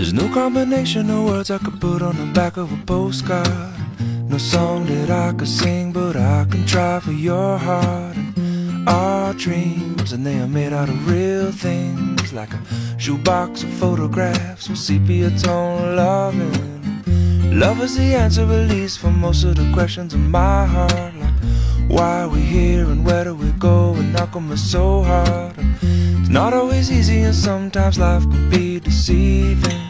There's no combination of words I could put on the back of a postcard. No song that I could sing, but I can try for your heart. And our dreams, and they are made out of real things, like a shoebox of photographs with sepia tone loving. Love is the answer, at least, for most of the questions in my heart. Like why are we here and where do we go? And how come it's so hard? It's not always easy, and sometimes life can be deceiving.